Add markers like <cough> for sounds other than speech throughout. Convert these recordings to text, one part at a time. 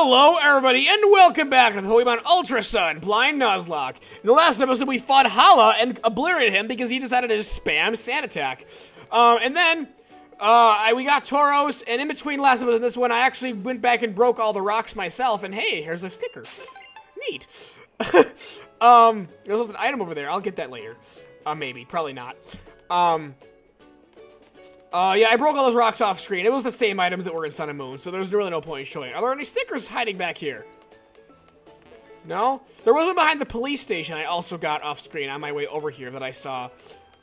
Hello, everybody, and welcome back to the Pokemon Ultra Sun Blind Nuzlocke. In the last episode, we fought Hala and obliterated him because he decided to spam Sand Attack. Um, and then, uh, I, we got Tauros, and in between last episode and this one, I actually went back and broke all the rocks myself, and hey, here's a sticker. Neat. <laughs> um, there's also an item over there. I'll get that later. Uh, maybe. Probably not. Um... Uh, yeah, I broke all those rocks off screen. It was the same items that were in Sun and Moon, so there's really no point in showing. Are there any stickers hiding back here? No? There was one behind the police station I also got off screen on my way over here that I saw.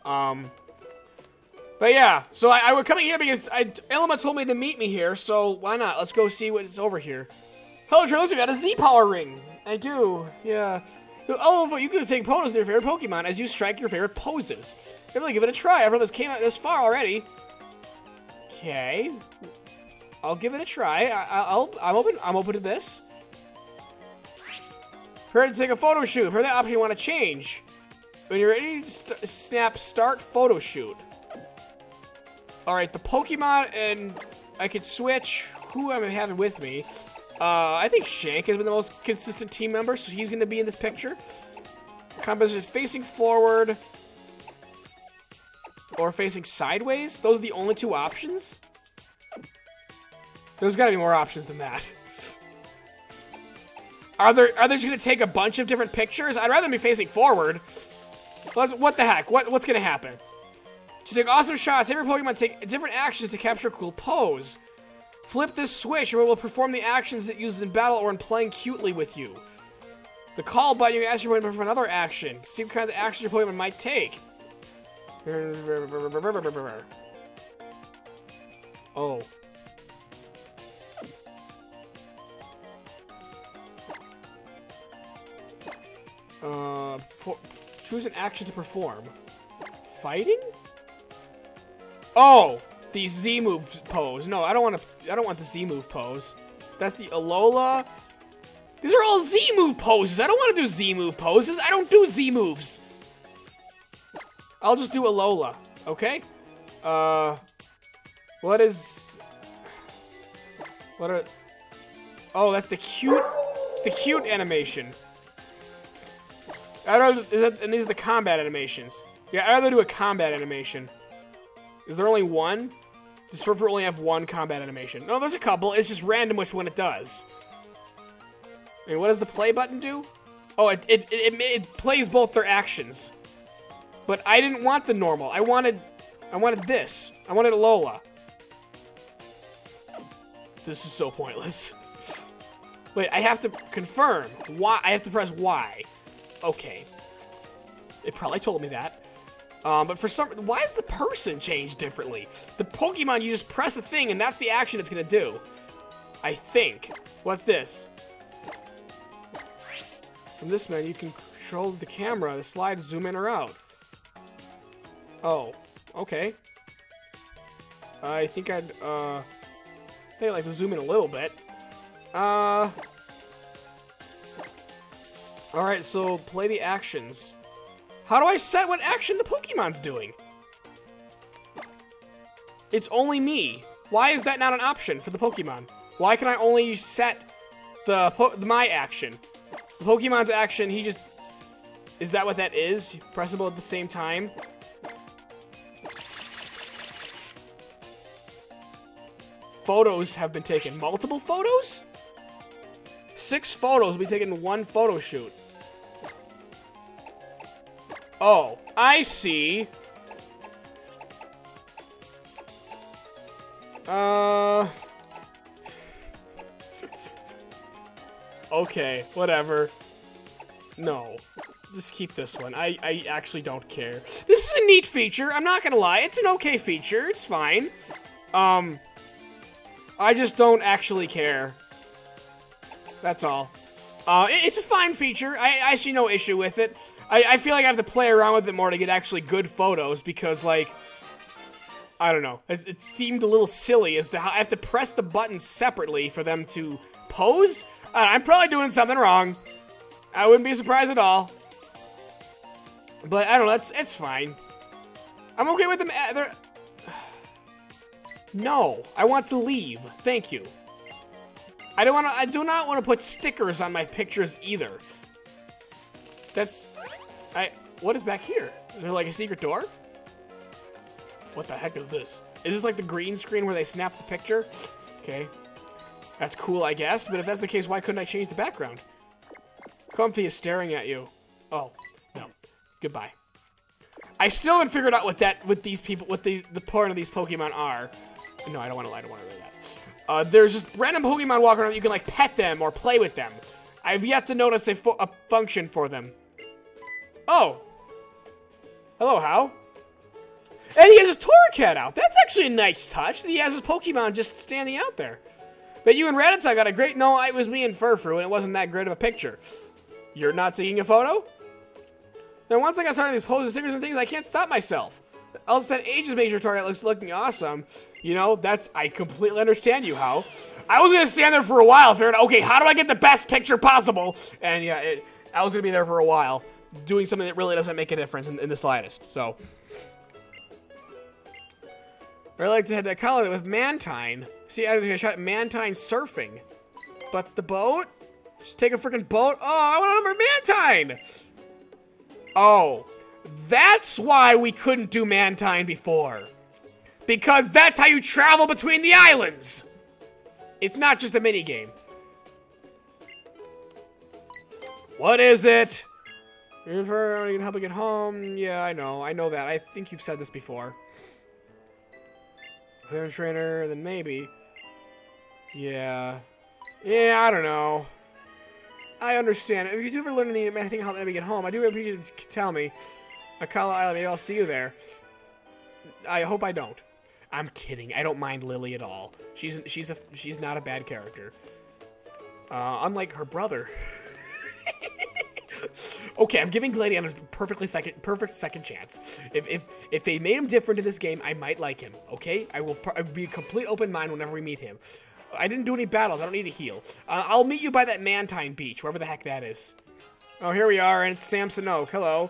Um, but yeah, so I, I was coming here because I, Ilima told me to meet me here, so why not? Let's go see what's over here. Hello, Trailers, you got a Z-Power ring. I do, yeah. Oh, you can take photos of your favorite Pokemon as you strike your favorite poses. Definitely give it a try after this came out this far already. Okay. I'll give it a try. I, will I'm open. I'm open to this. Prepare to take a photo shoot. For that option you want to change. When you're ready, st snap start photo shoot. All right, the Pokemon and I could switch who I'm having with me. Uh, I think Shank has been the most consistent team member, so he's going to be in this picture. Composition facing forward or facing sideways? Those are the only two options? There's gotta be more options than that. Are there are they just gonna take a bunch of different pictures? I'd rather be facing forward. What the heck? What what's gonna happen? To take awesome shots, every Pokemon take different actions to capture a cool pose. Flip this switch and it will perform the actions it uses in battle or in playing cutely with you. The call button, you ask your Pokemon perform another action. See what kind of action your Pokemon might take. Oh. Uh, choose an action to perform. Fighting? Oh, the Z move pose. No, I don't want to. I don't want the Z move pose. That's the Alola. These are all Z move poses. I don't want to do Z move poses. I don't do Z moves. I'll just do Alola, okay? Uh, what is... What are... Oh, that's the cute... The cute animation. I don't... That, and these are the combat animations. Yeah, I'd rather do a combat animation. Is there only one? Does Surfer only have one combat animation? No, there's a couple. It's just random which one it does. I mean, what does the play button do? Oh, it, it, it, it plays both their actions. But I didn't want the normal. I wanted, I wanted this. I wanted Lola. This is so pointless. <laughs> Wait, I have to confirm. Why? I have to press Y. Okay. It probably told me that. Um, but for some, why is the person changed differently? The Pokemon, you just press a thing and that's the action it's gonna do. I think. What's this? From this menu, you can control the camera, the slide, zoom in or out. Oh, okay. I think I'd, uh, I think I'd like to zoom in a little bit. Uh, alright, so play the actions. How do I set what action the Pokemon's doing? It's only me. Why is that not an option for the Pokemon? Why can I only set the, my action? The Pokemon's action, he just... Is that what that is? Pressable at the same time? Photos have been taken. Multiple photos? Six photos will be taken in one photo shoot. Oh, I see. Uh... <laughs> okay, whatever. No. Just keep this one. I, I actually don't care. This is a neat feature, I'm not gonna lie. It's an okay feature, it's fine. Um, I just don't actually care. That's all. Uh, it's a fine feature. I, I see no issue with it. I, I feel like I have to play around with it more to get actually good photos because, like, I don't know. It, it seemed a little silly as to how I have to press the buttons separately for them to pose. I'm probably doing something wrong. I wouldn't be surprised at all. But I don't know. That's it's fine. I'm okay with them. They're no, I want to leave. Thank you. I don't want to. I do not want to put stickers on my pictures either. That's. I. What is back here? Is there like a secret door? What the heck is this? Is this like the green screen where they snap the picture? Okay. That's cool, I guess. But if that's the case, why couldn't I change the background? Comfey is staring at you. Oh, no. Goodbye. I still haven't figured out what that, what these people, what the, the part of these Pokemon are. No, I don't want to lie. I don't want to read that. Uh, there's just random Pokemon walking around. You can like pet them or play with them. I've yet to notice a, a function for them. Oh. Hello, Hau? And he has his Torracat out. That's actually a nice touch that he has his Pokemon just standing out there. But you and Rattata got a great... No, it was me and Furfrou, and it wasn't that great of a picture. You're not taking a photo? Then once I got started these poses, stickers, and things, I can't stop myself. I'll spend ages sure Torracat looks looking awesome. You know, that's... I completely understand you, Hau. I was to stand there for a while, figuring, okay, how do I get the best picture possible? And yeah, it, I was to be there for a while, doing something that really doesn't make a difference in, in the slightest. So... I like to head to college with Mantine. See, I was gonna shot Mantine surfing. But the boat? Just take a freaking boat? Oh, I want a number Mantine! Oh, that's why we couldn't do Mantine before. Because that's how you travel between the islands! It's not just a mini game. What is it? I can help me get home. Yeah, I know. I know that. I think you've said this before. Trainer, then maybe. Yeah. Yeah, I don't know. I understand. If you do ever learn anything how to get home, I do appreciate you to tell me. Akala Island, maybe I'll see you there. I hope I don't. I'm kidding. I don't mind Lillie at all. She's she's a she's not a bad character. Uh, unlike her brother. <laughs> okay, I'm giving Gladion a perfectly second, perfect second chance. If, if if they made him different in this game, I might like him. Okay, I will be a complete open mind whenever we meet him. I didn't do any battles. I don't need to heal. Uh, I'll meet you by that Mantine beach, wherever the heck that is. Oh, here we are, and it's Samson. Hello.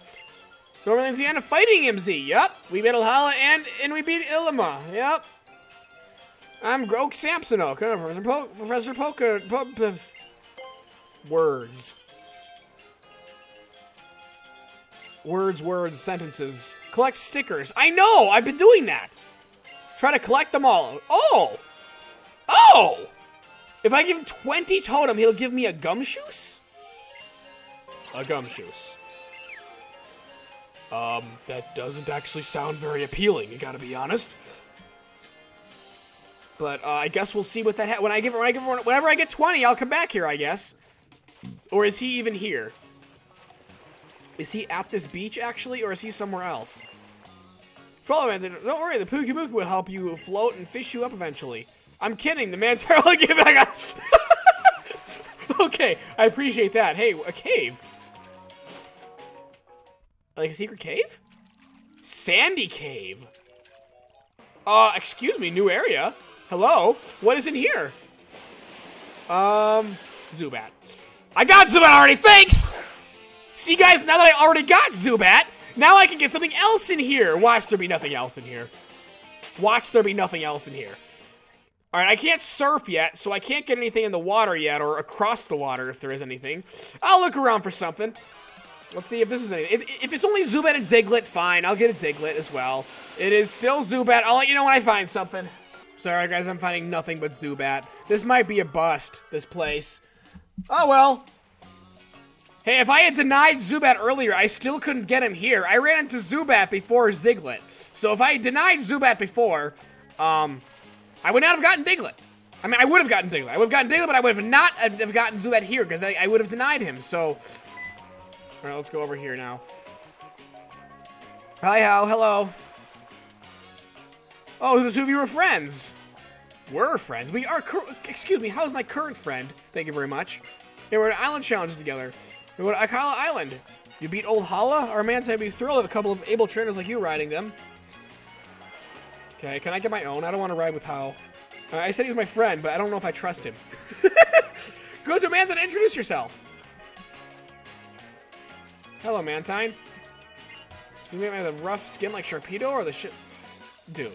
Norman and Ziana fighting MZ. Yup. We beat Hala and and we beat Ilima. Yup. I'm Grok Samson Oak. Professor, po Professor Poker. Po words. Words, words, sentences. Collect stickers. I know! I've been doing that! Try to collect them all. Oh! Oh! If I give him 20 totem, he'll give me a Gumshoos? A Gumshoos. Um, that doesn't actually sound very appealing, you gotta be honest. But, uh, I guess we'll see what that when I give when I give whenever I get 20, I'll come back here, I guess. Or is he even here? Is he at this beach, actually, or is he somewhere else? Follow man, don't worry, the Pyukumuku will help you float and fish you up eventually. I'm kidding, the man's <laughs> only get back <laughs> Okay, I appreciate that. Hey, a cave. Like a secret cave? Sandy Cave. Uh, excuse me, new area. Hello? What is in here? Um, Zubat. I got Zubat already, thanks! See, guys, now that I already got Zubat, now I can get something else in here. Watch there be nothing else in here. Watch there be nothing else in here. Alright, I can't surf yet, so I can't get anything in the water yet, or across the water if there is anything. I'll look around for something. Let's see if this is anything. If, if it's only Zubat and Diglett, fine. I'll get a Diglett as well. It is still Zubat. I'll let you know when I find something. Sorry, guys, I'm finding nothing but Zubat. This might be a bust, this place. Oh, well. Hey, if I had denied Zubat earlier, I still couldn't get him here. I ran into Zubat before Diglett. So if I denied Zubat before, um, I would not have gotten Diglett. I mean, I would have gotten Diglett. I would have gotten Diglett, but I would have not have gotten Zubat here because I, I would have denied him. So, all right, let's go over here now. Hi, Hal. Hello. Oh, the two of you are friends. We're friends. We are. Excuse me. How's my current friend? Thank you very much. Hey, we're at Island Challenges together. We go to Akala Island. You beat Old Hala? Our man said he's thrilled of a couple of able trainers like you riding them. Okay, can I get my own? I don't want to ride with Hal. I said he's my friend, but I don't know if I trust him. Go to Mantine and introduce yourself. Hello, Mantine. You may have a rough skin like Sharpedo or the shit... Dude,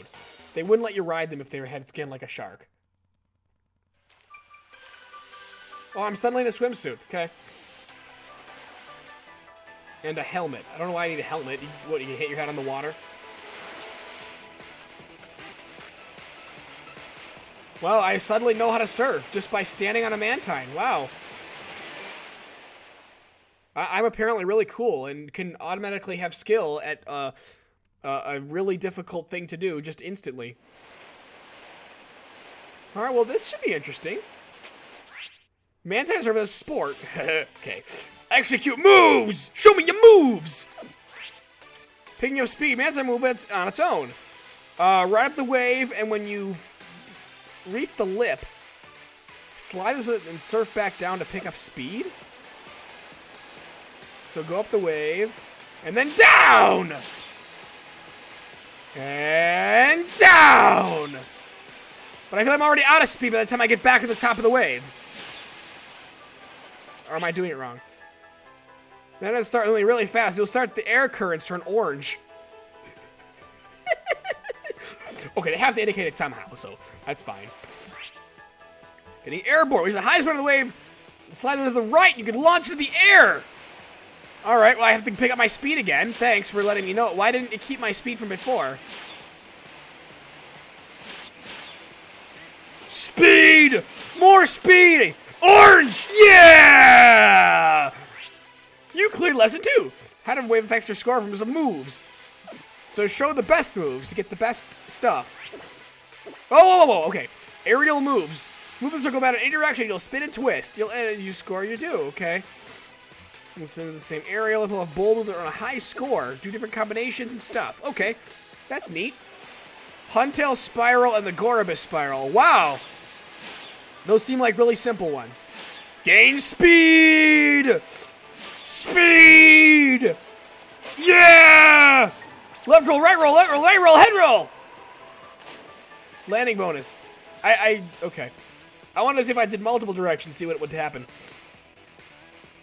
they wouldn't let you ride them if they had skin like a shark. Oh, I'm suddenly in a swimsuit. Okay. And a helmet. I don't know why I need a helmet. You, what, you hit your head on the water? Well, I suddenly know how to surf just by standing on a mantine. Wow. I am apparently really cool and can automatically have skill at uh, uh, a really difficult thing to do just instantly. Alright, well this should be interesting. Mantines are the sport. <laughs> okay. Execute moves! Show me your moves! Picking up speed, Mantine move it on its own. Uh, ride up the wave, and when you reach the lip, slide with it and surf back down to pick up speed? So go up the wave, and then down! And down! But I feel I'm already out of speed by the time I get back to the top of the wave. Or am I doing it wrong? Then it'll start moving really fast. You'll start the air currents turn orange. <laughs> okay, they have to indicate it somehow, so that's fine. Getting airborne. He's the highest point of the wave. Slide to the right. You can launch into the air. All right, well, I have to pick up my speed again. Thanks for letting me know. Why didn't it keep my speed from before? Speed! More speed! Orange! Yeah! You cleared lesson two. How to wave effects or score from some moves. So show the best moves to get the best stuff. Oh, whoa, whoa, whoa, okay. Aerial moves. Move the circle about in any direction, you'll spin and twist. You'll uh, you score, you do, okay. In the same area, level of bold moves on a high score. Do different combinations and stuff. Okay, that's neat. Huntail Spiral and the Gorebyss Spiral. Wow! Those seem like really simple ones. Gain speed! Speed! Yeah! Left roll, right roll, left roll, right roll, head roll! Landing bonus. I, I, okay. I wanted to see if I did multiple directions, see what would happen.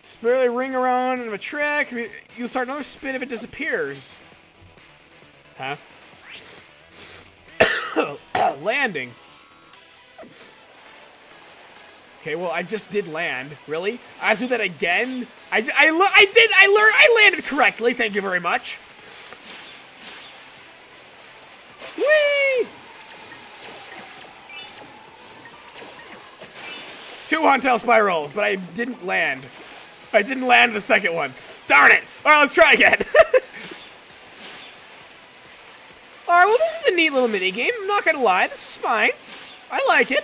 Spirally ring around of a trick. You'll start another spin if it disappears. Huh? <coughs> Landing. Okay, well, I just did land. Really? I do that again? I, I, I did, I learned, I landed correctly. Thank you very much. Whee! Two Huntail spirals, but I didn't land. I didn't land the second one. Darn it! Alright, let's try again. <laughs> Alright, well this is a neat little mini game. I'm not gonna lie, this is fine. I like it.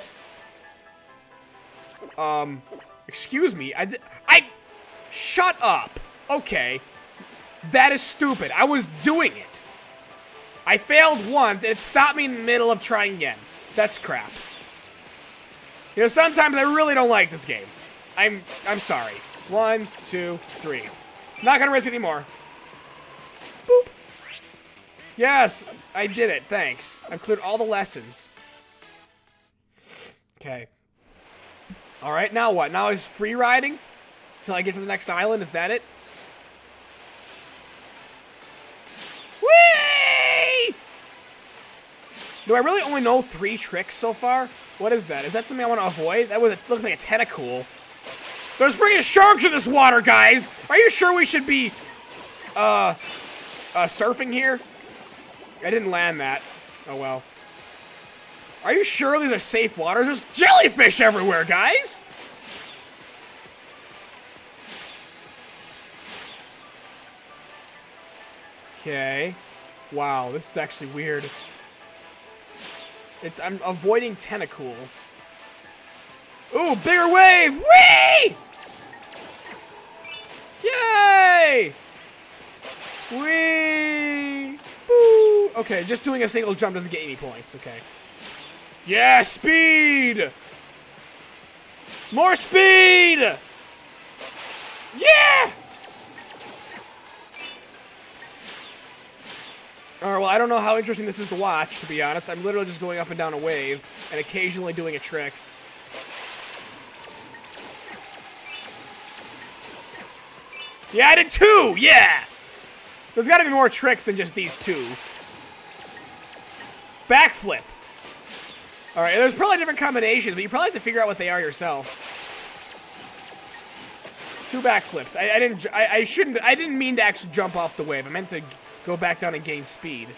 Um, excuse me. I, I, shut up. Okay. That is stupid. I was doing it. I failed once, and it stopped me in the middle of trying again. That's crap. You know, sometimes I really don't like this game. I'm, I'm sorry. One, two, three. Not gonna risk it anymore. Boop. Yes, I did it. Thanks. I've cleared all the lessons. Okay. Alright, now what? Now is free riding? Until I get to the next island? Is that it? Whee! Do I really only know three tricks so far? What is that? Is that something I want to avoid? That was it looks like a tentacool. There's freaking sharks in this water, guys! Are you sure we should be, uh, uh, surfing here? I didn't land that. Oh well. Are you sure these are safe waters? There's jellyfish everywhere, guys! Okay. Wow, this is actually weird. It's I'm avoiding tentacles. Ooh, bigger wave! Whee! Yay! Whee! Boo! Okay, just doing a single jump doesn't get any points. Okay. Yeah, speed! More speed! Yeah! Alright, well, I don't know how interesting this is to watch, to be honest. I'm literally just going up and down a wave and occasionally doing a trick. Yeah, I did two! Yeah! There's gotta be more tricks than just these two. Backflip. Alright, there's probably different combinations, but you probably have to figure out what they are yourself. Two backflips. I, I didn't. I, I shouldn't. I didn't mean to actually jump off the wave. I meant to go back down and gain speed.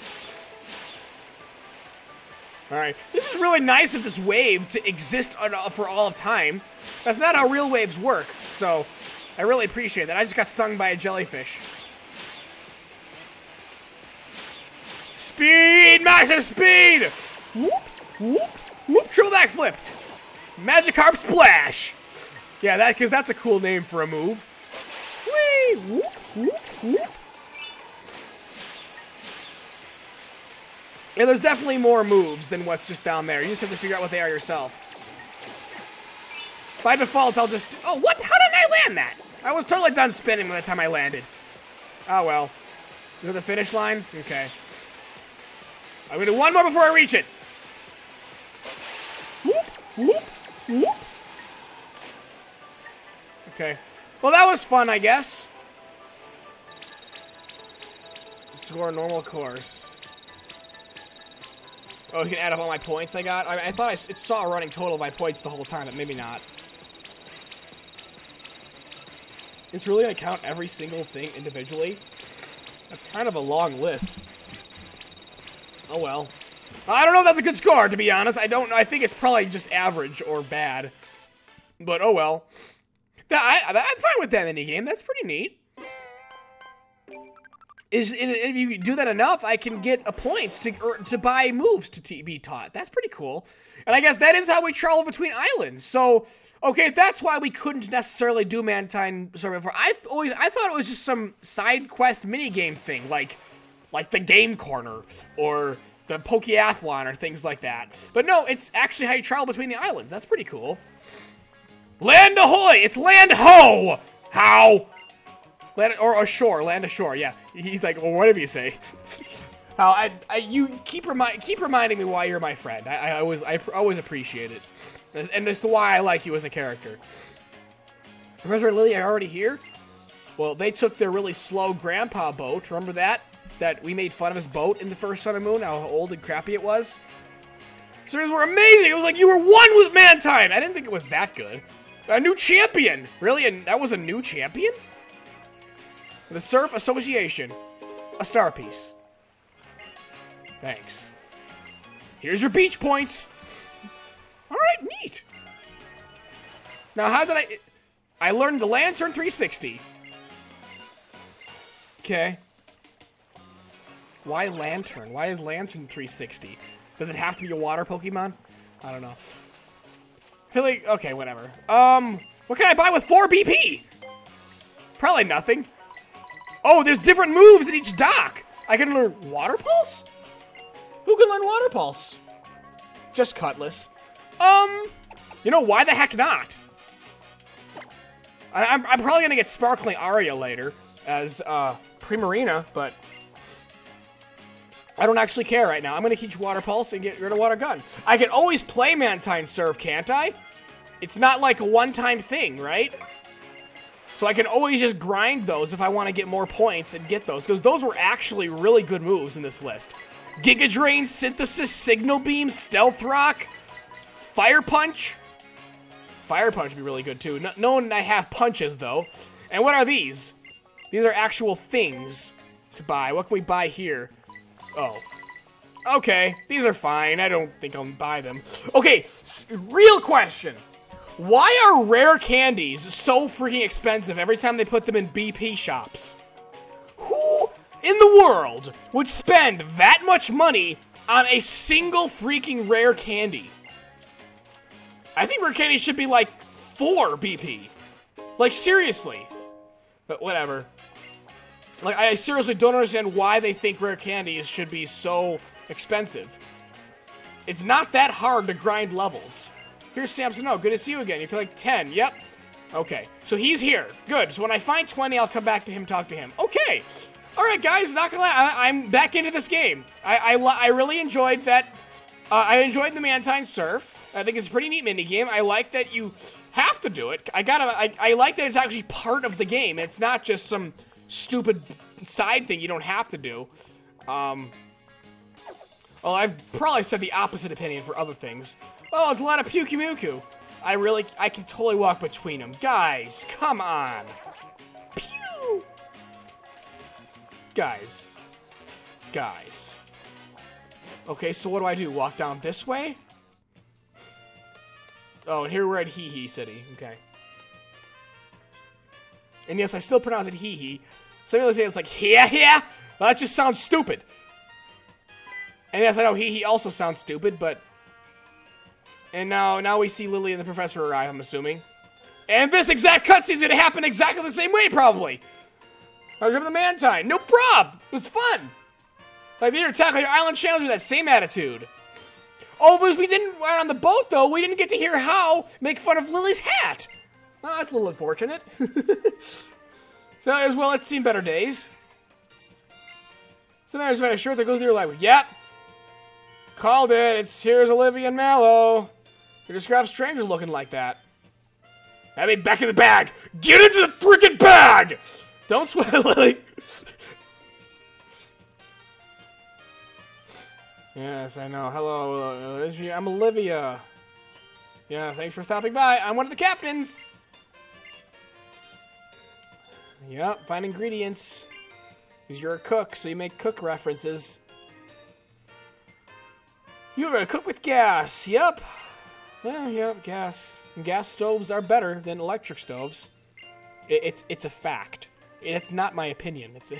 All right. This is really nice of this wave to exist for all of time. That's not how real waves work. So, I really appreciate that. I just got stung by a jellyfish. Speed! Massive speed! Whoop! Whoop! Whoop! Triple backflip! Magikarp splash! Yeah, that because that's a cool name for a move. Whee! Whoop! Whoop! Whoop! Yeah, there's definitely more moves than what's just down there. You just have to figure out what they are yourself. By default, I'll just... Oh, what? How did I land that? I was totally done spinning by the time I landed. Oh, well. Is it the finish line? Okay. I'm gonna do one more before I reach it. Whoop, whoop, whoop. Okay. Well, that was fun, I guess. Score normal course. Oh, you can add up all my points I got? I, I thought I it saw a running total of my points the whole time, but maybe not. It's really gonna count every single thing individually. That's kind of a long list. Oh well. I don't know if that's a good score, to be honest. I don't know. I think it's probably just average or bad. But oh well. I, I'm fine with that game. That's pretty neat is if you do that enough, I can get a points to to buy moves to be taught. That's pretty cool. And I guess that is how we travel between islands. So, okay, that's why we couldn't necessarily do Mantine Survey before. I always I thought it was just some side quest mini game thing, like like the Game Corner or the Pokeathlon or things like that. But no, it's actually how you travel between the islands. That's pretty cool. Land ahoy! It's land ho! How? Land or ashore, land ashore. Yeah, he's like, well, whatever you say. <laughs> Hau I, I, you keep remind, keep reminding me why you're my friend. I, I always, I always appreciate it, and as to why I like you as a character. Professor Lillie are already here. Well, they took their really slow grandpa boat. Remember that? That we made fun of his boat in the first Sun and Moon. How old and crappy it was. Series were amazing. It was like you were one with Mantine. I didn't think it was that good. A new champion. Really? And that was a new champion? The Surf Association. A star piece. Thanks. Here's your beach points. All right, neat. Now, how did I... I learned the Lanturn 360. Okay. Why Lanturn? Why is Lanturn 360? Does it have to be a water Pokemon? I don't know. like, okay, whatever. Um, what can I buy with 4 BP? Probably nothing. Oh, there's different moves in each dock. I can learn Water Pulse? Who can learn Water Pulse? Just Cutlass. Um, you know, why the heck not? I, am probably gonna get Sparkling Aria later as uh, Primarina, but I don't actually care right now. I'm gonna teach Water Pulse and get rid of Water Gun. I can always play Mantine Serve, can't I? It's not like a one-time thing, right? So I can always just grind those if I want to get more points and get those. Because those were actually really good moves in this list. Giga Drain, Synthesis, Signal Beam, Stealth Rock, Fire Punch. Fire Punch would be really good too. No, knowing I have punches though. And what are these? These are actual things to buy. What can we buy here? Oh. Okay, these are fine. I don't think I'll buy them. Okay, real question. Why are rare candies so freaking expensive every time they put them in BP shops? Who in the world would spend that much money on a single freaking rare candy? I think rare candy should be like 4 BP. Like, seriously. But whatever. Like, I seriously don't understand why they think rare candies should be so expensive. It's not that hard to grind levels. Here's Samson. Oh, good to see you again. You are like 10. Yep. Okay. So he's here. Good. So when I find 20, I'll come back to him, talk to him. Okay. All right, guys. Not gonna lie. I, am back into this game. I, I, I really enjoyed that. Uh, I enjoyed the Mantine Surf. I think it's a pretty neat mini game. I like that you have to do it. I gotta. I, I like that it's actually part of the game. It's not just some stupid side thing you don't have to do. Um. Well, I've probably said the opposite opinion for other things. Oh, it's a lot of Pyukumuku. I really, I can totally walk between them. Guys, come on. Pew! Guys. Guys. Okay, so what do I do? Walk down this way? Oh, and here we're at Hee Hee City. Okay. And yes, I still pronounce it Hee Hee. Some people say it's like here, here. Well, that just sounds stupid. And yes, I know Hee Hee also sounds stupid, but... And now, now we see Lillie and the Professor arrive, I'm assuming. And this exact cutscene's gonna happen exactly the same way, probably. I was the Mantine. No prob. It was fun. Like, they were tackling your island challenge with that same attitude. Oh, but we didn't, ride on the boat, though, we didn't get to hear Hau make fun of Lillie's hat. Well, that's a little unfortunate. <laughs> so, as well, it's seen better days. Sometimes when a shirt that goes through your life. Yep. Called it. It's here's Olivia and Mallow. You describe strangers looking like that. Have me back in the bag. Get into the freaking bag. Don't sweat, <laughs> Lillie. yes, I know. Hello, uh, I'm Olivia. Yeah, thanks for stopping by. I'm one of the captains. Yep, find ingredients. Because you're a cook, so you make cook references. You're gonna cook with gas. Yep. Yeah, gas. gas stoves are better than electric stoves. It, it's it's a fact. It's not my opinion. It's a <laughs>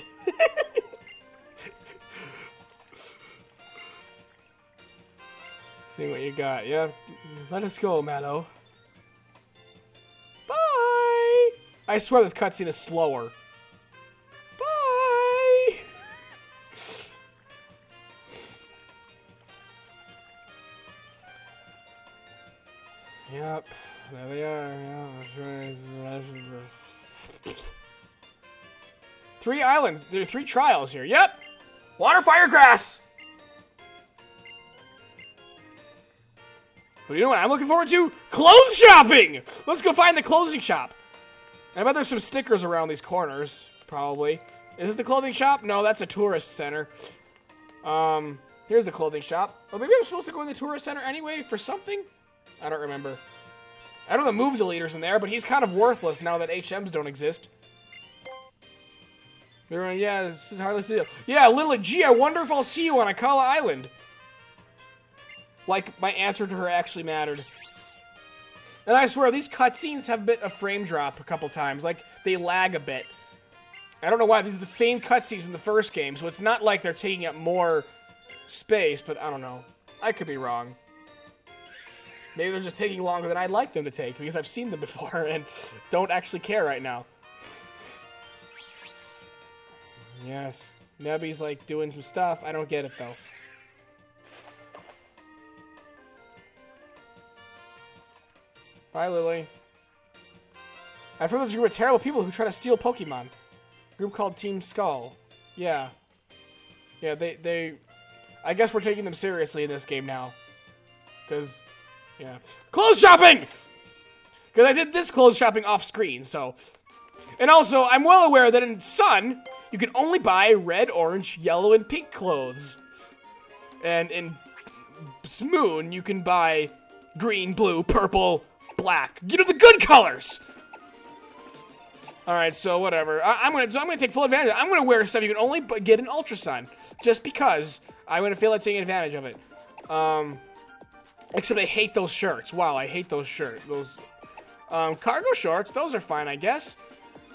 See what you got. Yeah. Let us go, Mallow. Bye! I swear this cutscene is slower. Yep. There they are. Yeah. Three islands. There are three trials here. Yep. Water, fire, grass. But you know what I'm looking forward to? Clothes shopping! Let's go find the clothing shop. I bet there's some stickers around these corners, probably. Is this the clothing shop? No, that's a tourist center. Um, here's the clothing shop. Oh, maybe I'm supposed to go in the tourist center anyway for something? I don't remember. I don't know the move deleter's in there, but he's kind of worthless now that HMs don't exist. Yeah, this is hardly see Yeah, Lillie G, I wonder if I'll see you on Akala Island. Like, my answer to her actually mattered. And I swear, these cutscenes have a bit of frame drop a couple times. Like, they lag a bit. I don't know why. These are the same cutscenes in the first game, so it's not like they're taking up more space, but I don't know. I could be wrong. Maybe they're just taking longer than I'd like them to take, because I've seen them before and don't actually care right now. Yes. Nebby's, like, doing some stuff. I don't get it, though. Bye, Lillie. I've heard there's a group of terrible people who try to steal Pokemon. A group called Team Skull. Yeah. Yeah, they, they... I guess we're taking them seriously in this game now. Because, yeah. Clothes shopping! Because I did this clothes shopping off screen, so... And also, I'm well aware that in Sun, you can only buy red, orange, yellow, and pink clothes. And in Moon, you can buy green, blue, purple, black. You know, the good colors! Alright, so whatever. I am gonna so I'm gonna take full advantage. I'm gonna wear stuff you can only get in Ultra Sun. Just because I'm gonna feel like taking advantage of it. Um except I hate those shirts. Wow, I hate those shirts. Those um cargo shorts, those are fine, I guess.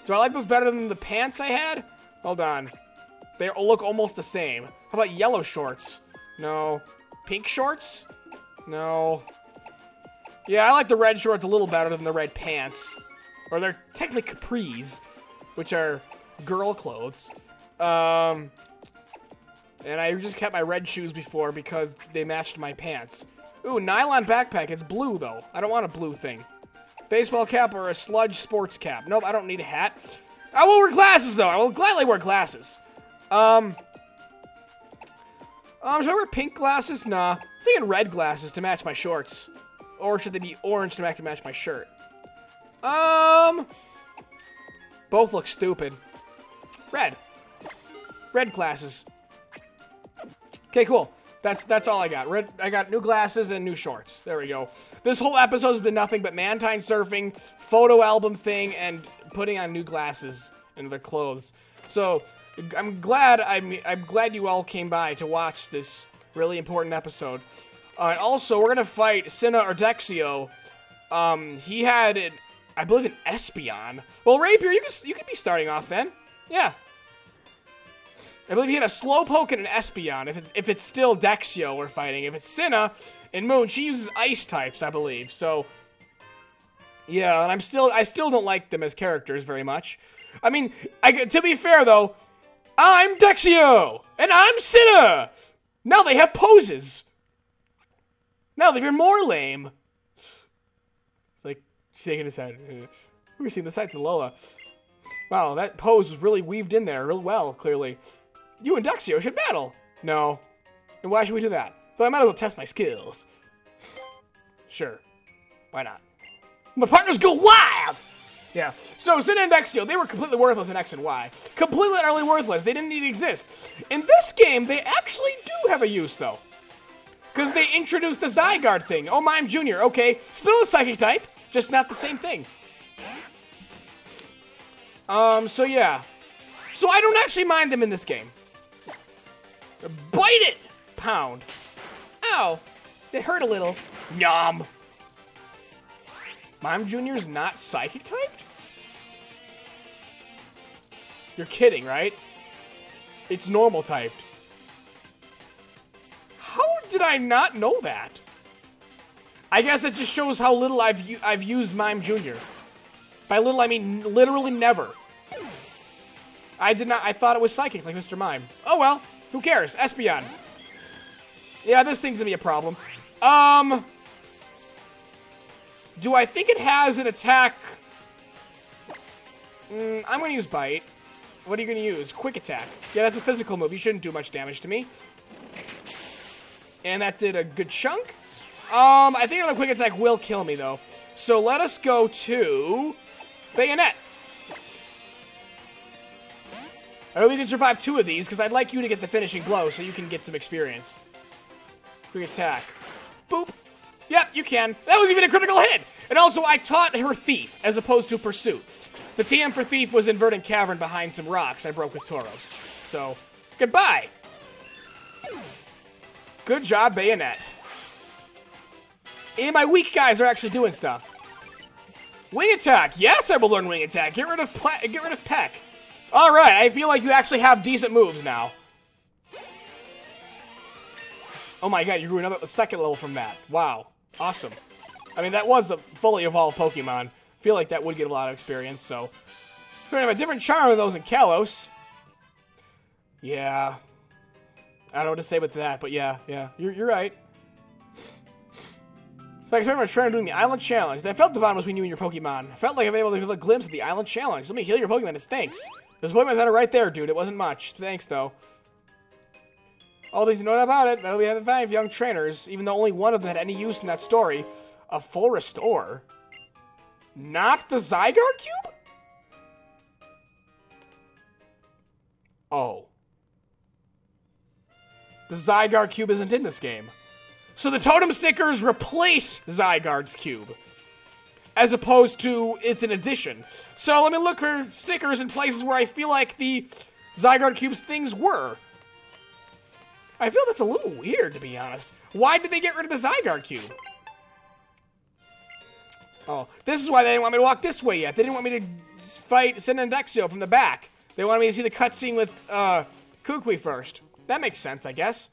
Do I like those better than the pants I had? Hold on. They look almost the same. How about yellow shorts? No. Pink shorts? No. Yeah, I like the red shorts a little better than the red pants. Or they're technically capris, which are girl clothes. Um, and I just kept my red shoes before because they matched my pants. Ooh, nylon backpack. It's blue, though. I don't want a blue thing. Baseball cap or a sludge sports cap. Nope, I don't need a hat. I will wear glasses, though. I will gladly wear glasses. Um, um, should I wear pink glasses? Nah. I'm thinking red glasses to match my shorts. Or should they be orange to match my shirt? Um, both look stupid. Red. Red glasses. Okay, cool. That's that's all I got. Red, I got new glasses and new shorts. There we go. This whole episode has been nothing but Mantine surfing, photo album thing, and putting on new glasses and their clothes. So I'm glad I'm I'm glad you all came by to watch this really important episode. Uh, also, we're gonna fight Sina or Dexio. Um, he had, an, I believe, an Espeon. Well, Rapier, you can you could be starting off then. Yeah, I believe he had a Slowpoke and an Espeon, if, it, if it's still Dexio we're fighting. If it's Sina and Moon, she uses ice types, I believe. So, yeah, and I'm still, I still don't like them as characters very much. I mean, I, to be fair though, I'm Dexio, and I'm Sina! Now they have poses! Now they're even more lame. It's like, shaking his head. We're seeing the sights of Lola. Wow, that pose was really weaved in there real well, clearly. You and Dexio should battle. No. And why should we do that? But I might as well test my skills. <sighs> Sure. Why not? My partners go wild! Yeah. So, Sin and Dexio, they were completely worthless in X and Y. Completely utterly worthless. They didn't need to exist. In this game, they actually do have a use, though. Because they introduced the Zygarde thing. Oh, Mime Jr., okay. Still a Psychic type, just not the same thing. Um, so yeah. So I don't actually mind them in this game. Bite it! Pound. Ow. It hurt a little. Yum. Mime Jr.'s not psychic typed? You're kidding, right? It's normal typed. How did I not know that? I guess it just shows how little I've I've used Mime Jr. By little, I mean literally never. I did not, I thought it was psychic like Mr. Mime. Oh well. Who cares? Espeon. Yeah, this thing's gonna be a problem. Um... Do I think it has an attack? Mm, I'm gonna use Bite. What are you gonna use? Quick Attack. Yeah, that's a physical move. You shouldn't do much damage to me. And that did a good chunk. Um, I think another Quick Attack will kill me, though. So let us go to... Bayonet. I hope we can survive two of these, because I'd like you to get the finishing blow so you can get some experience. Quick attack. Boop. Yep, you can. That was even a critical hit! And also, I taught her Thief, as opposed to Pursuit. The TM for Thief was in Verdant Cavern behind some rocks I broke with Tauros. So, goodbye! Good job, Bayonet. And my weak guys are actually doing stuff. Wing attack! Yes, I will learn wing attack. Get rid of get rid of Peck. Alright, I feel like you actually have decent moves now. Oh my god, you grew another second level from that. Wow. Awesome. I mean, that was a fully evolved Pokemon. I feel like that would get a lot of experience, so... We're gonna have a different charm than those in Kalos. Yeah. I don't know what to say with that, but yeah, yeah. You're, you're right. Thanks very much for doing the Island Challenge. I felt the bond between you and your Pokemon. I felt like I've been able to get a glimpse of the Island Challenge. Let me heal your Pokemon as thanks. Pokemon Center right there, dude. It wasn't much. Thanks, though. All these know about it. That'll be the five young trainers, even though only one of them had any use in that story. A full restore. Not the Zygarde Cube? Oh. The Zygarde Cube isn't in this game. So the totem stickers replace Zygarde's Cube as opposed to it's an addition. So let me look for stickers in places where I feel like the Zygarde Cube's things were. I feel that's a little weird, to be honest. Why did they get rid of the Zygarde Cube? Oh, this is why they didn't want me to walk this way yet. They didn't want me to fight Dexio from the back. They wanted me to see the cutscene with uh, Kukui first. That makes sense, I guess.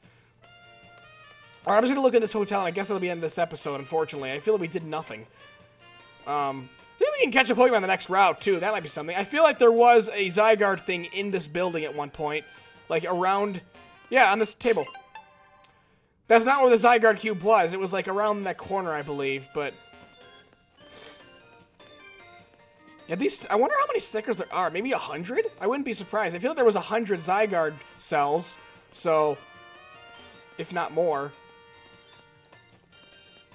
Alright, I'm just gonna look at this hotel, and I guess that'll be the end of this episode, unfortunately. I feel like we did nothing. Um, maybe we can catch a Pokemon on the next route, too. That might be something. I feel like there was a Zygarde thing in this building at one point. Like, around... Yeah, on this table. That's not where the Zygarde Cube was. It was, like, around that corner, I believe, but... Yeah, these... I wonder how many stickers there are. Maybe a hundred? I wouldn't be surprised. I feel like there was a hundred Zygarde cells, so... If not more.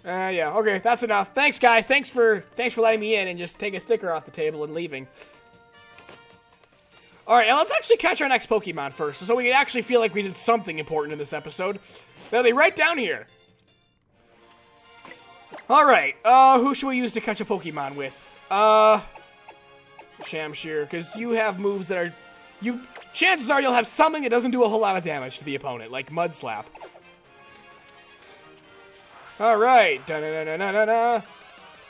Uh, yeah, okay, that's enough. Thanks, guys. Thanks for thanks for letting me in and just take a sticker off the table and leaving. Alright, let's actually catch our next Pokemon first, so we can actually feel like we did something important in this episode. Now they right down here. All right. Uh, who should we use to catch a Pokemon with? Uh, Shamshir, because you have moves that are, you. Chances are you'll have something that doesn't do a whole lot of damage to the opponent, like Mud Slap. All right.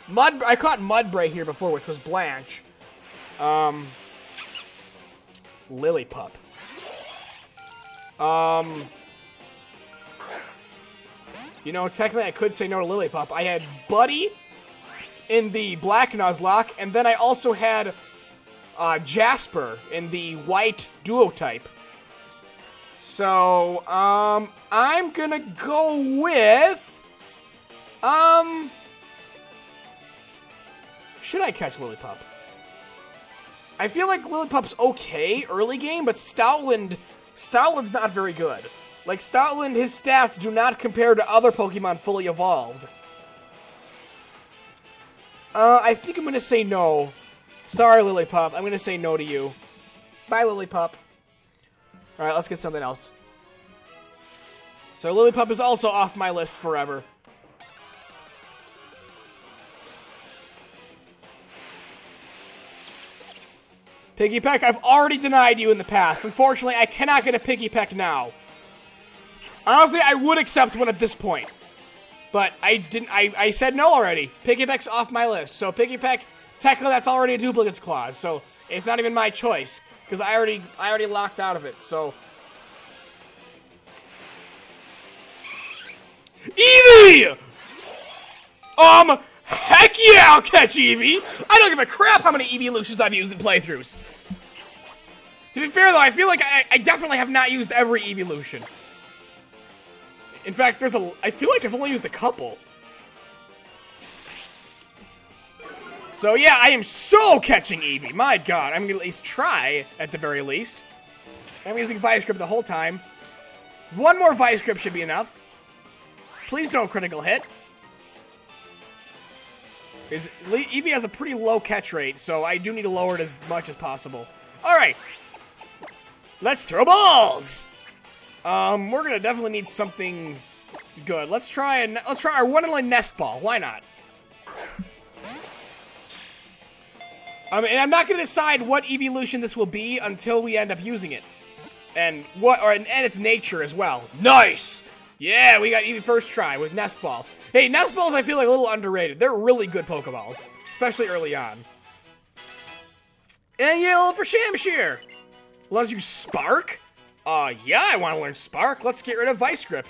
Mud. I caught Mudbray here before, which was Blanche. Um. Lillipup. Um. You know, technically I could say no to Lillipup. I had Buddy in the black Nuzlocke, and then I also had uh, Jasper in the white duotype. So, um, I'm gonna go with, um, should I catch Lillipup? I feel like Lillipup's okay early game, but Stoutland, Stoutland's not very good. Like, Stoutland, his stats do not compare to other Pokemon fully evolved. Uh, I think I'm gonna say no. Sorry, Lillipup. I'm gonna say no to you. Bye, Lillipup. Alright, let's get something else. So Lillipup is also off my list forever. Pikipek, I've already denied you in the past. Unfortunately, I cannot get a Pikipek now. Honestly, I would accept one at this point. But I didn't. I, I said no already. Pikipek's off my list. So Pikipek, technically that's already a duplicates clause. So it's not even my choice because I already I already locked out of it. So Eevee! Um, heck yeah, I'll catch Eevee! I don't give a crap how many evolutions I've used in playthroughs. To be fair though, I feel like I, I definitely have not used every evolution. In fact, there's a. I feel like I've only used a couple. So yeah, I am so catching Eevee. My god, I'm gonna at least try, at the very least. I'm using Vice Grip the whole time. One more Vice Grip should be enough. Please don't critical hit. Because Eevee has a pretty low catch rate, so I do need to lower it as much as possible. Alright. Let's throw balls! Um, we're gonna definitely need something good. Let's try and let's try our one and only nest ball. Why not? Um, and I'm not gonna decide what evolution this will be until we end up using it, and what or and, and its nature as well. Nice. Yeah, we got Eevee first try with Nest Ball. Hey, Nest Balls I feel like a little underrated. They're really good Pokeballs, especially early on. And yellow for Shamshir. Let's use Spark? Uh, yeah, I want to learn Spark. Let's get rid of Vice Grip.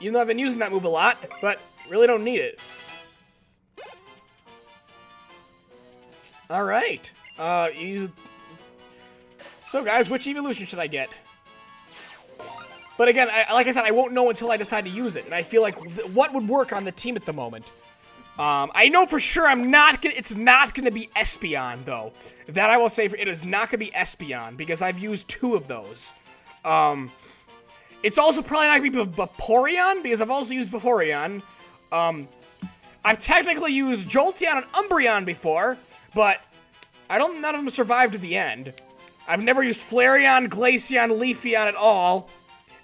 Even though I've been using that move a lot, but really don't need it. Alright. Uh, you... So guys, which evolution should I get? But again, I, like I said, I won't know until I decide to use it. And I feel like what would work on the team at the moment? Um, I know for sure I'm not gonna, it's not gonna be Espeon, though. That I will say, for, it is not gonna be Espeon, because I've used two of those. Um, it's also probably not gonna be Vaporeon, because I've also used Vaporeon. Um, I've technically used Jolteon and Umbreon before, but I don't, none of them survived to the end. I've never used Flareon, Glaceon, Leafeon at all.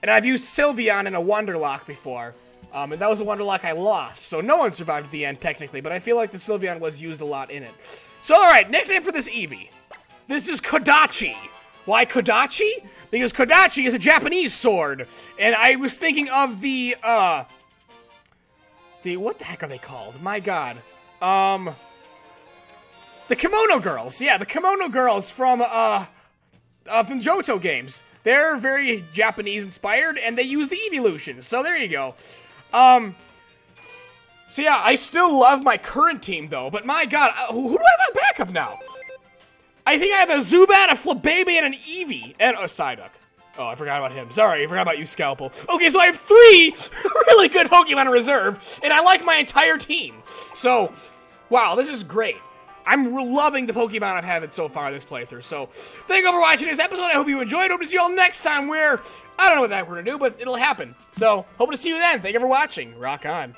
And I've used Sylveon in a Wonderlock before. Um, and that was a Wonderlock I lost, so no one survived at the end, technically, but I feel like the Sylveon was used a lot in it. So, alright, nickname for this Eevee. This is Kodachi. Why Kodachi? Because Kodachi is a Japanese sword, and I was thinking of the, uh... The, what the heck are they called? My god. Um... The Kimono Girls. Yeah, the Kimono Girls from, uh... Uh, from Johto games. They're very Japanese inspired, and they use the evolution. So there you go. Um, so yeah, I still love my current team though, but my god, uh, who, do I have on backup now? I think I have a Zubat, a Flabebe, and an Eevee, and a Psyduck. Oh, I forgot about him. Sorry, I forgot about you, Scalpel. Okay, so I have three <laughs> really good Pokemon in reserve, and I like my entire team. So, wow, this is great. I'm loving the Pokemon I've had so far this playthrough. So, thank you all for watching this episode. I hope you enjoyed. Hope to see you all next time where, I don't know what that we're going to do, but it'll happen. So, hope to see you then. Thank you for watching. Rock on.